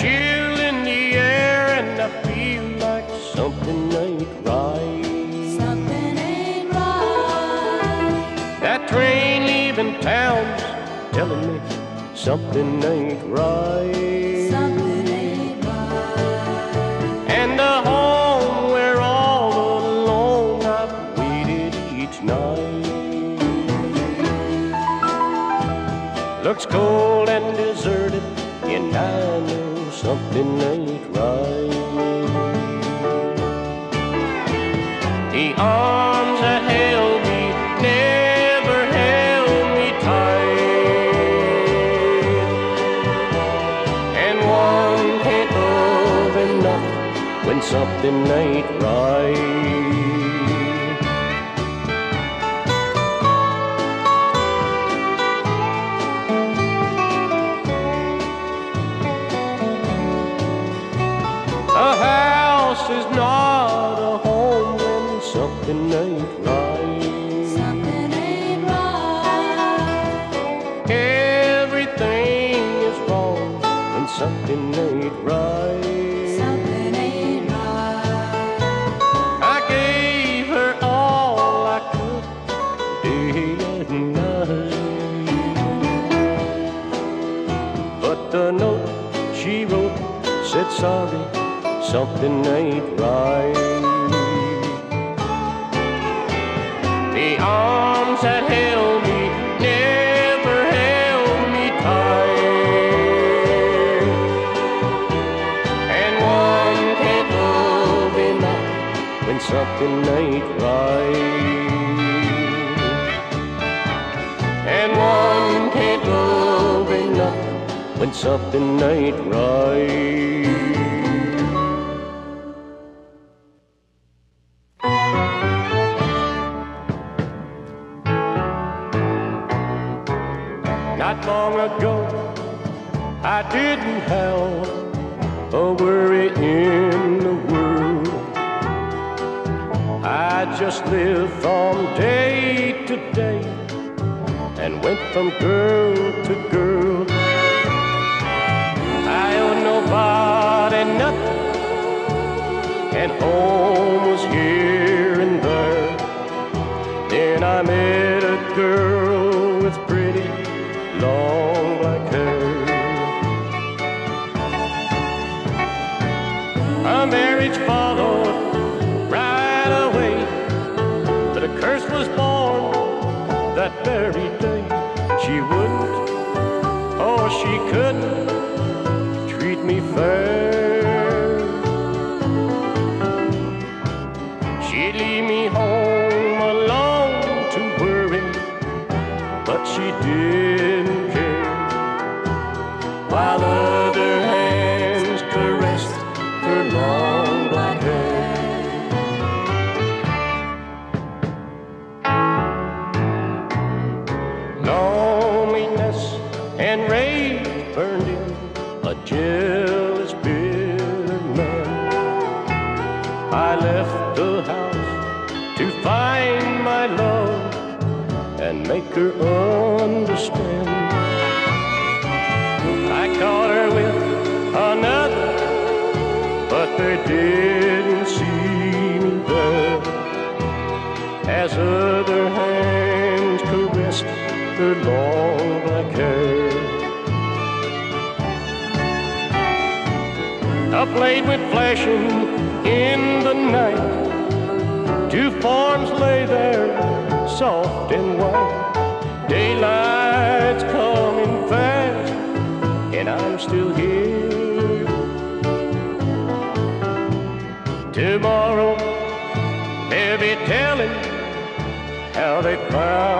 chill in the air, and I feel like something ain't right. Something ain't right. That train leaving town's telling me something ain't right. Something ain't right. And the home where all alone I've waited each night looks cold and deserted, and I know something ain't right. The arms that held me never held me tight, and one can't love enough when something ain't right. Something ain't right. Something ain't right. I gave her all I could, day and night. But the note she wrote said sorry, something ain't right. The when something ain't right. And one can't love enough when something ain't right. Not long ago, I didn't have just lived from day to day and went from girl to girl. I owed nobody nothing, and home was here and there. Then I met a girl with pretty long black hair. A marriage followed that very day. She wouldn't, or she couldn't treat me fair. She'd leave me home alone to worry, but she didn't care. While burned in a jealous, bitter man. I left the house to find my love and make her understand. I caught her with another, but they didn't see me there. As other hands caressed her long black hair. A blade with flashing in the night. Two forms lay there, soft and white. Daylight's coming fast, and I'm still here. Tomorrow they'll be telling how they found